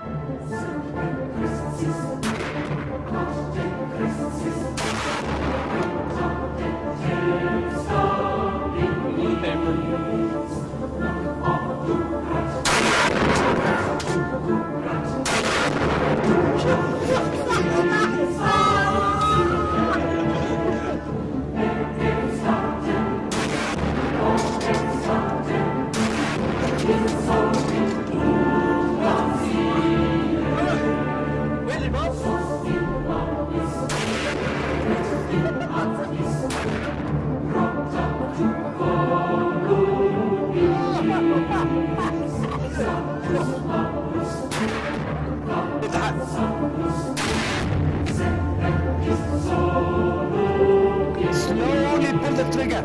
Christ is the Slowly pull the trigger.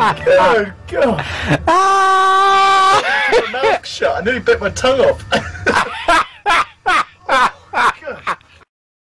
Oh god! Ah! My mouth shut. I nearly bit my tongue off.